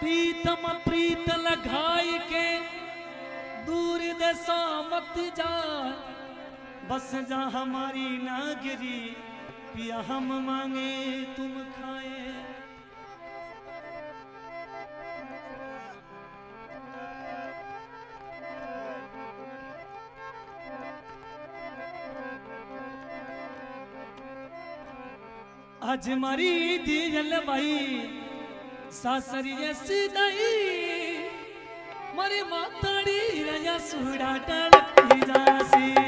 प्रीतम प्रीत लगाई के दूर दशा मत जा। बस जा हमारी नागरी, पिया हम मांगे, तुम खाए। आज मारी दियल भाई सासरी जैसी नहीं। मरी माताड़ी रया सुड़ा टलकी जासी।